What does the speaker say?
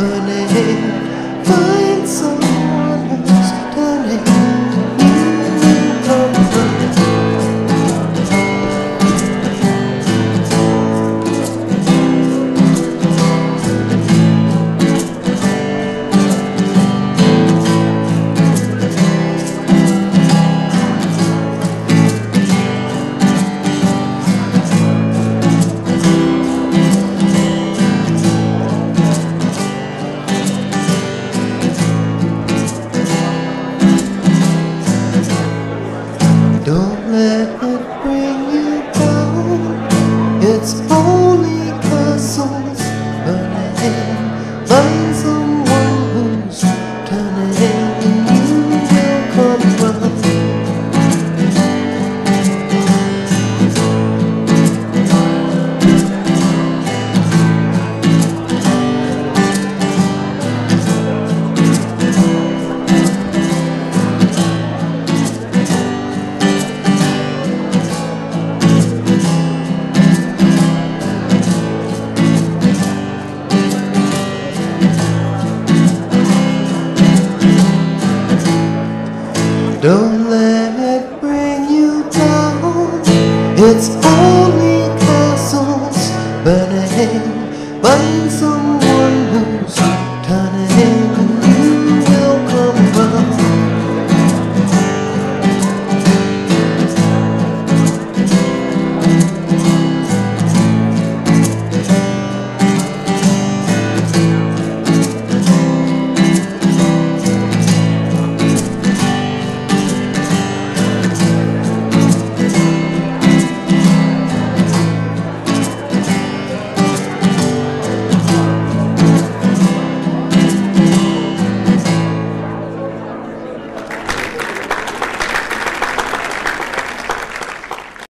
happening. Find some. it's only Don't let it bring you down. It's only castles burning Find someone who's